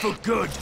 for good.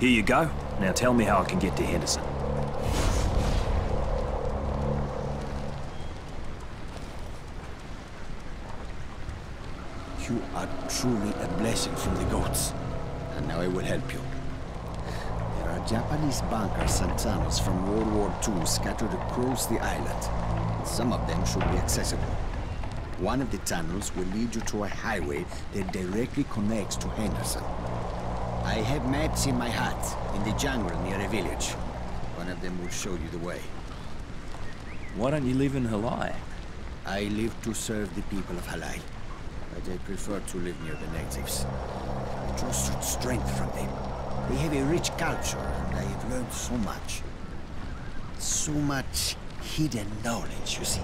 Here you go. Now tell me how I can get to Henderson. You are truly a blessing from the gods. And now I will help you. There are Japanese bunkers and tunnels from World War II scattered across the island. Some of them should be accessible. One of the tunnels will lead you to a highway that directly connects to Henderson. I have maps in my hut, in the jungle near a village. One of them will show you the way. Why don't you live in Halai? I live to serve the people of Halai, but I prefer to live near the natives. I draw such strength from them. They have a rich culture, and I have learned so much. So much hidden knowledge, you see.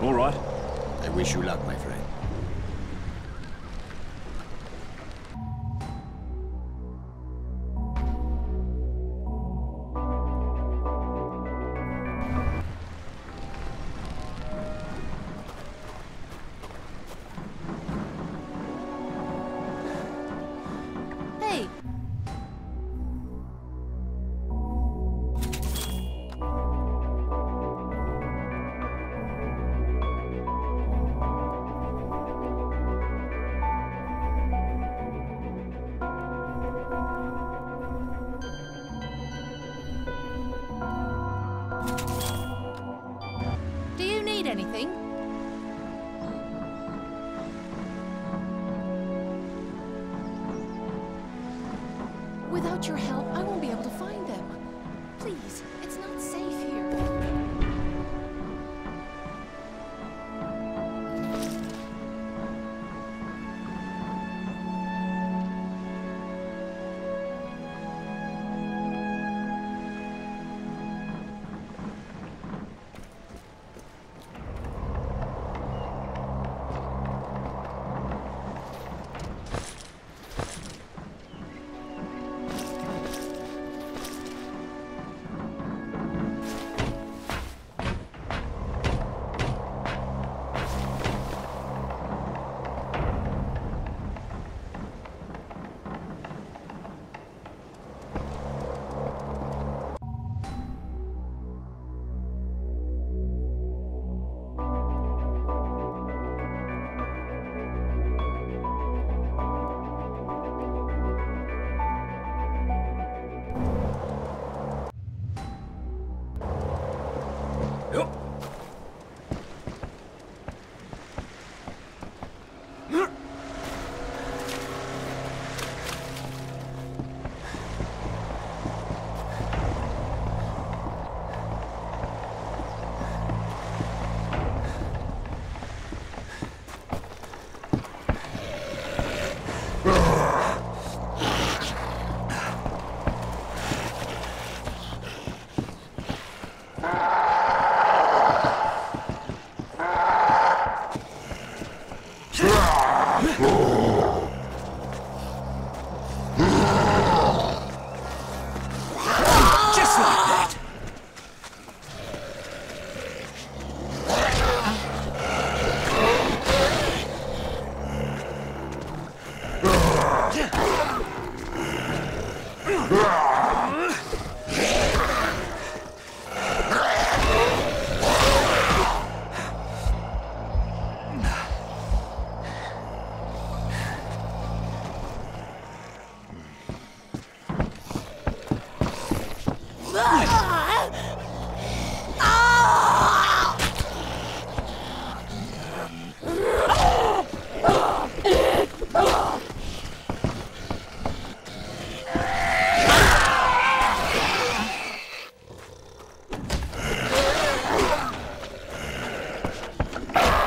All right. I wish you luck, my friend. Your help, Ah!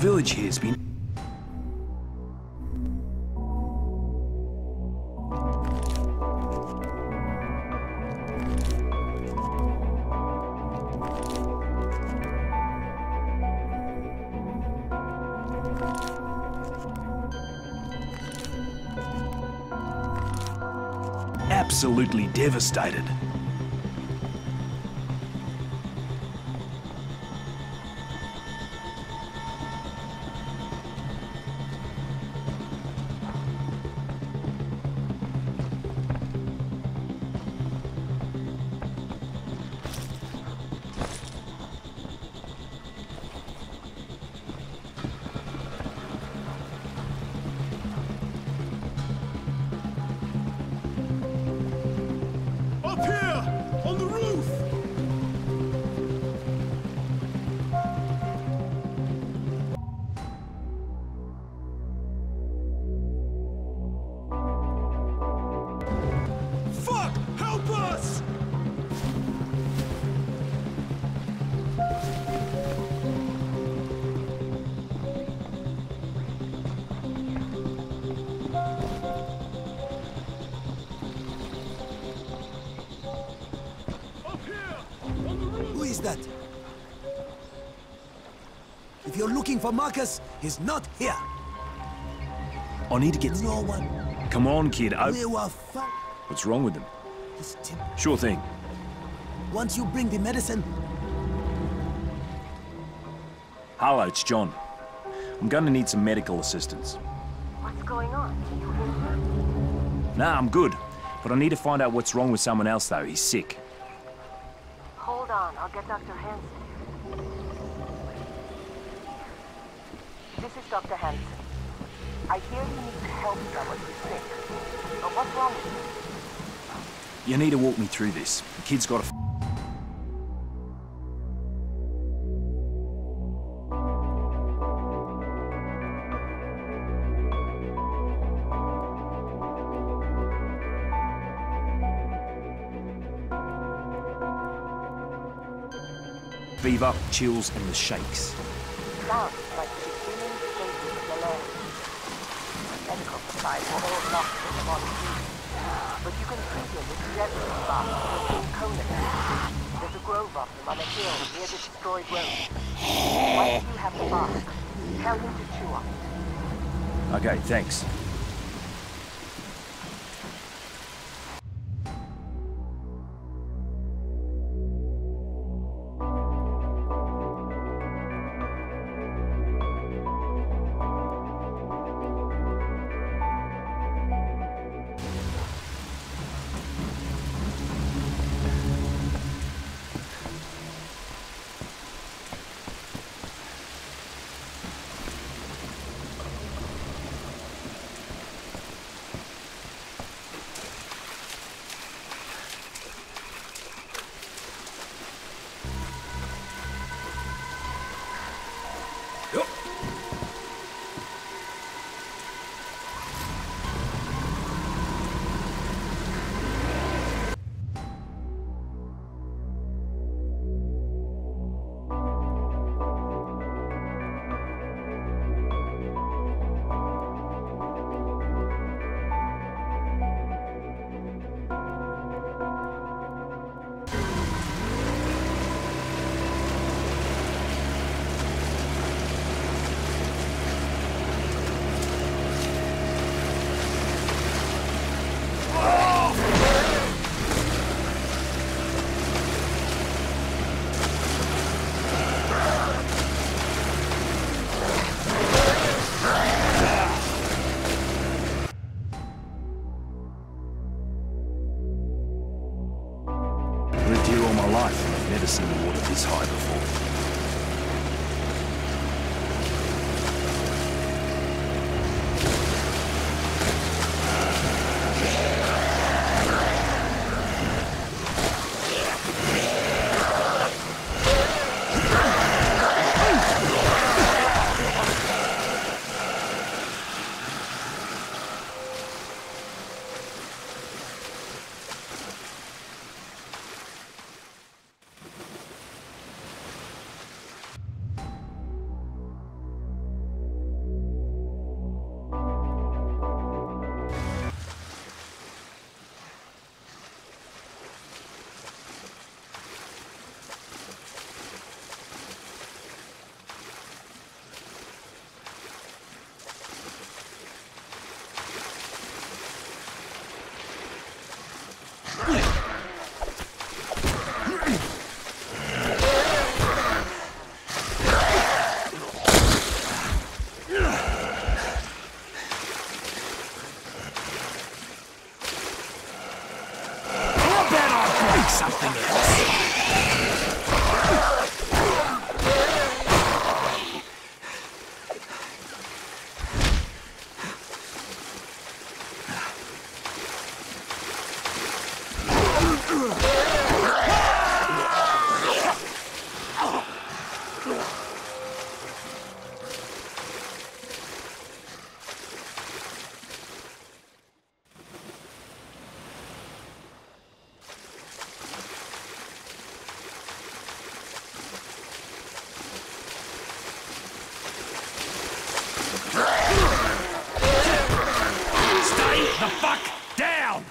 village here's been... Absolutely devastated. For Marcus, he's not here. I need to get... No one. Come on, kid. Oh, We were fine. what's wrong with them? Sure thing. Once you bring the medicine, Hello, it's John. I'm gonna need some medical assistance. What's going on? Nah, I'm good. But I need to find out what's wrong with someone else, though. He's sick. Hold on, I'll get Dr. Hansen. This is Dr. Hansen. I hear you need to help someone who's sick. But what's wrong with you? You need to walk me through this. The kid's got a... Fever, chills, and the shakes. Sounds Supplies are all locked in the body. But you can treat him with Jesuit's bark or Conan. There's a grove of them on a hill near the destroyed road. Once you have the bath, tell him to chew on it. Okay, thanks. Stay the fuck down!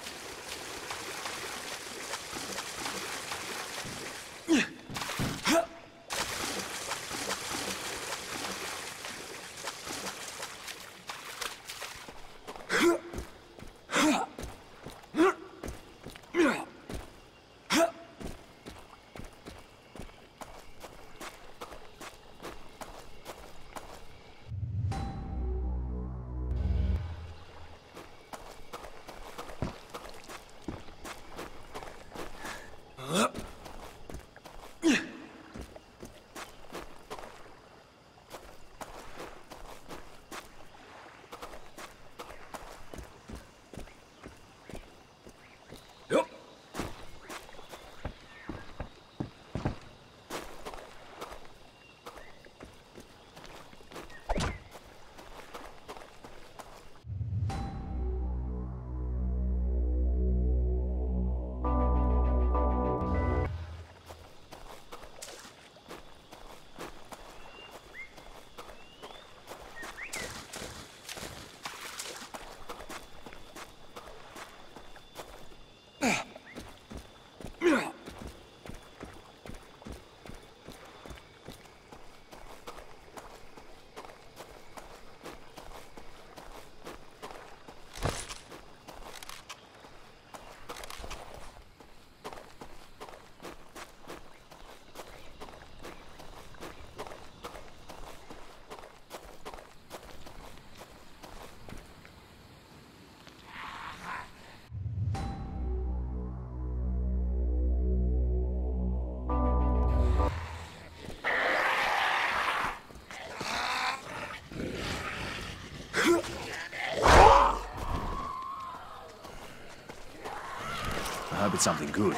Something good.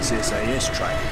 SAS training.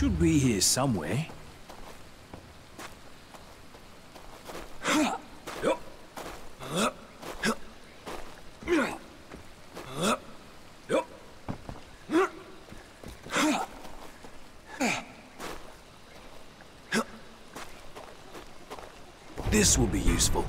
Should be here somewhere. This will be useful.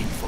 Sounded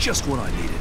Just what I needed.